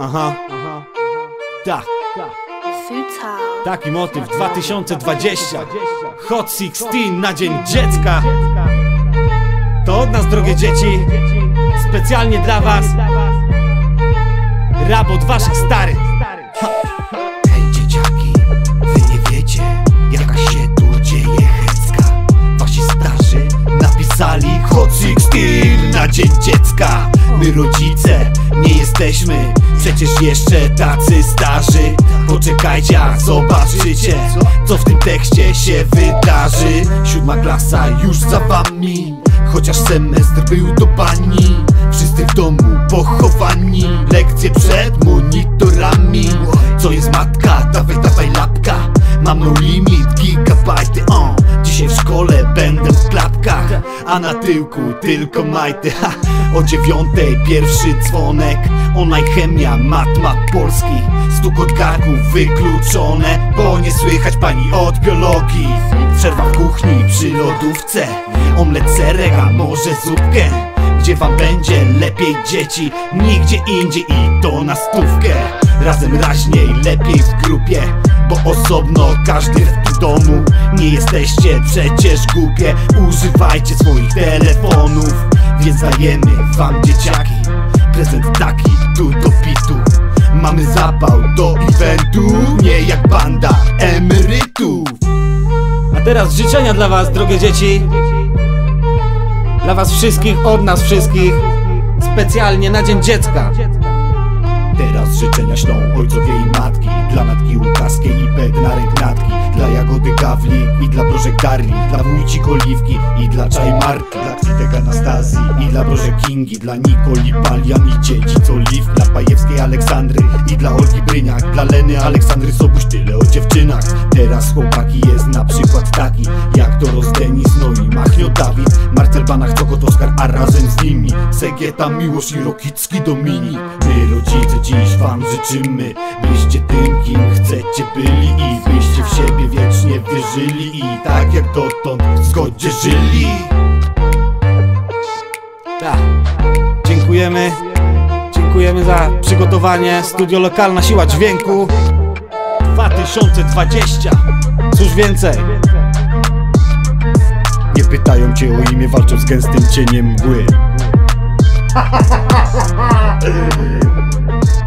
Aha, tak, taki motyw 2020 Hot 16 na Dzień Dziecka. To od nas, drogie dzieci, specjalnie dla was. Rap od waszych starych. Hej dzieciaki, wy nie wiecie Jaka się tu dzieje hecka Wasi starzy napisali Hot 16 na dzień dziecka My rodzice nie jesteśmy Przecież jeszcze tacy starzy. Poczekajcie, a zobaczycie Co w tym tekście się wydarzy. Siódma klasa już za wami Chociaż semestr był do bani Wszyscy w domu pochowani Lekcje przed monitorami. Co jest matka? Dawaj, dawaj lapka Mam no limit, A na tyłku tylko majty ha. O dziewiątej pierwszy dzwonek. Online chemia, matma, polski. Stuk od garków wykluczone Bo nie słychać pani od biologii Przerwa w kuchni przy lodówce. Omlet serek, a może zupkę. Gdzie wam będzie lepiej dzieci? Nigdzie indziej i to na stówkę. Razem raźniej, lepiej w grupie Bo osobno każdy w domu. Nie jesteście przecież głupie Używajcie swoich telefonów. Więc dajemy wam dzieciaki Prezent taki tu do pitu. Mamy zapał do eventu Nie jak banda emerytów. A teraz życzenia dla was, drogie dzieci. Dla was wszystkich, od nas wszystkich. Specjalnie na Dzień Dziecka życzenia ślą ojcowie i matki Dla matki Łukaskiej i Bednarek Natki Dla Jagody Gawli i dla Brożek Darli Dla Wójcik Oliwki i dla Czaj Marki Dla Kwitek Anastazji i dla Brożek Kingi Dla Nikoli Palian i dziedzic Oliw Dla Pajewskiej Aleksandry i dla Olgi Bryniak Dla Leny Aleksandry Sobuś tyle o dziewczynach. Teraz chłopaki jest na przykład taki Jak Doros Denis, no i razem z nimi Segieta, Miłosz i Rokicki Dominik My rodzice dziś wam życzymy Byście tym kim chcecie byli I byście w siebie wiecznie wierzyli I tak jak dotąd w zgodzie żyli Tak. Dziękujemy. Dziękujemy za przygotowanie. Studio Lokalna Siła Dźwięku 2020. Cóż więcej? Nie pytają cię o imię, walczą z gęstym cieniem mgły